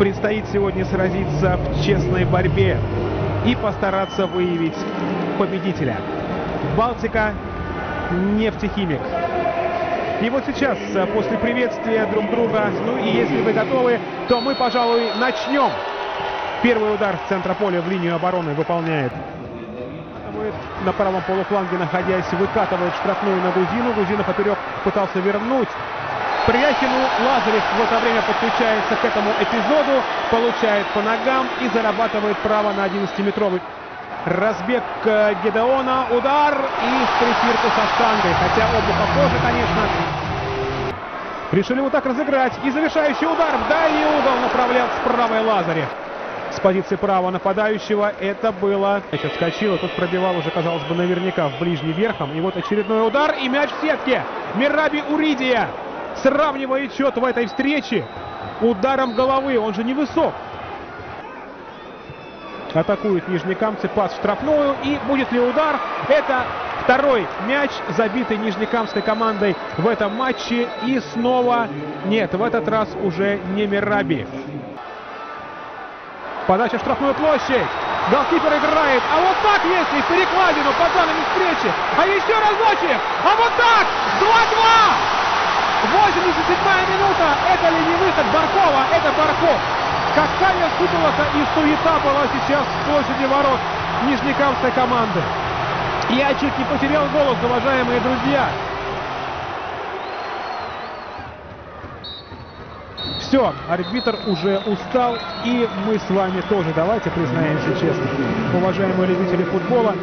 предстоит сегодня сразиться в честной борьбе и постараться выявить победителя. Балтика, нефтехимик. И вот сейчас, э, после приветствия друг друга, ну и если вы готовы, то мы, пожалуй, начнем. Первый удар с центра поля в линию обороны выполняет. На правом полуфланге, находясь, выкатывает штрафную на Гузину. Гузина поперек пытался вернуть. Пряхину Лазарев в это время подключается к этому эпизоду, получает по ногам и зарабатывает право на 11-метровый разбег э, Гедеона, удар и стрефирку со штангой. Хотя оба похожи, конечно. Решили вот так разыграть. И завершающий удар в дальний угол направлял с правой Лазарев. С позиции правого нападающего это было... Сейчас отскочил, тут пробивал уже, казалось бы, наверняка в ближний верхом. И вот очередной удар и мяч в сетке. Мираби Уридия сравнивает счет в этой встрече ударом головы. Он же невысок. Атакует нижнекамцы, пас в штрафную. И будет ли удар? Это второй мяч, забитый нижнекамской командой в этом матче. И снова нет, в этот раз уже не Мираби. Подача в штрафную площадь. Голкипер играет. А вот так, если перекладину по данной встрече. А еще разочек. А вот так. 2-2. 87-я минута. Это ли не выход Баркова? Это Барков. Какая сутолока и суета была сейчас в площади ворот нижнекамской команды. Я чуть не потерял голос, уважаемые друзья. Все, арбитр уже устал, и мы с вами тоже, давайте признаемся честно, уважаемые любители футбола,